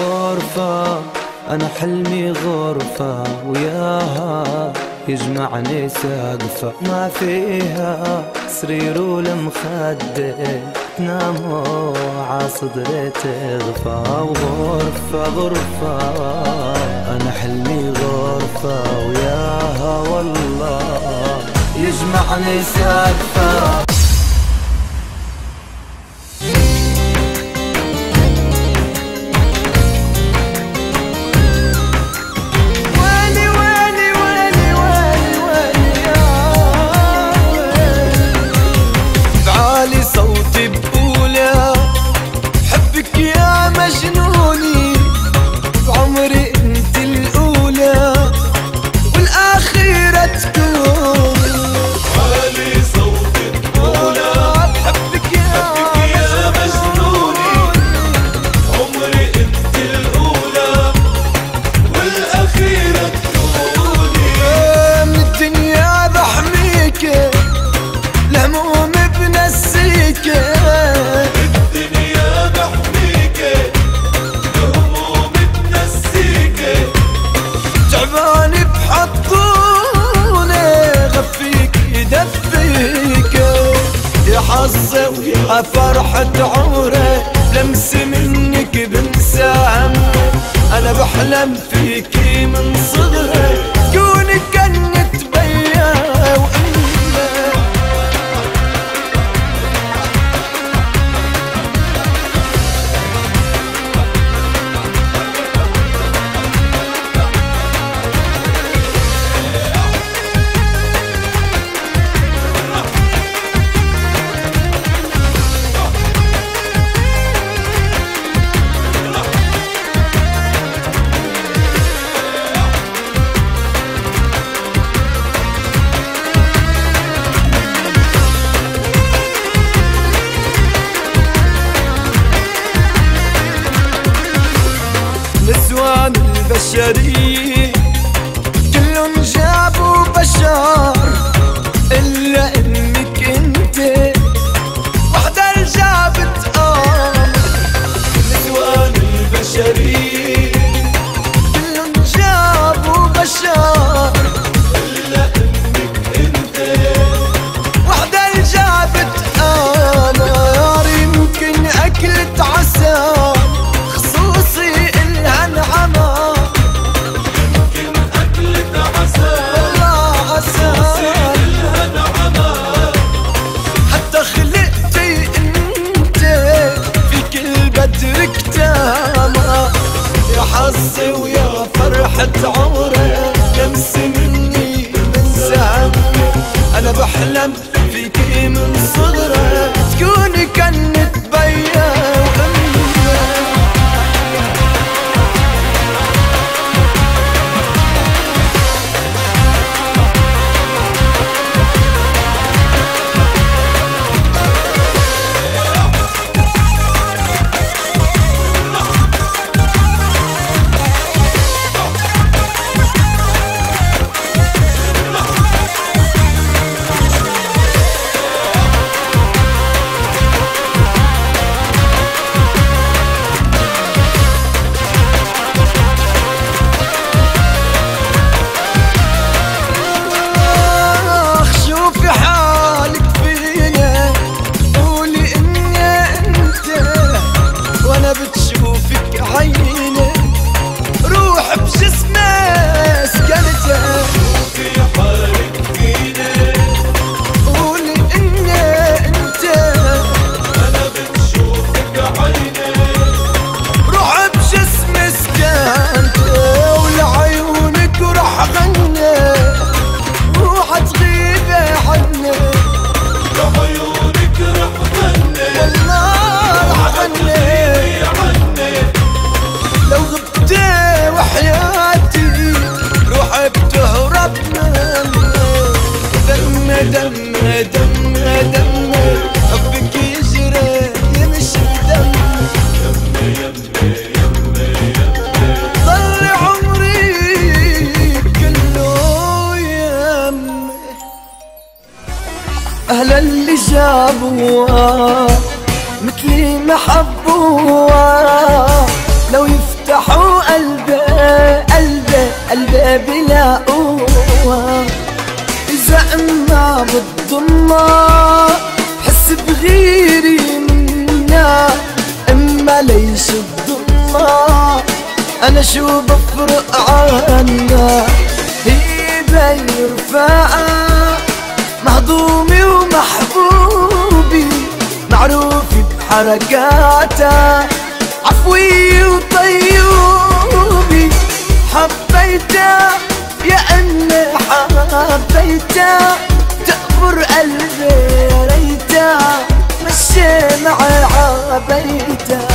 غرفة أنا حلمي غرفة وياها يجمعني سقفة. ما فيها سرير ولا مخدة تناموا على صدري تغفى. وغرفة غرفة أنا حلمي غرفة وياها والله يجمعني سقفة. فرحة عمري لمس منك بنساهم أنا بحلم فيكي من صغري. أهل اللي جابوها مثلي ما حبوها. لو يفتحوا قلبي قلبي قلبي بلاقوها إذا أما بالضمة بحس بغيري منا. أما ليش الضمة؟ أنا شو بفرق عنا؟ هي بيرفعها مهضومي ومحبوبي معروفي بحركاتها عفوي وطيوبي. حبيتها يا إني حبيتها تقبر قلبي يا ريتها مشي معي عبيتها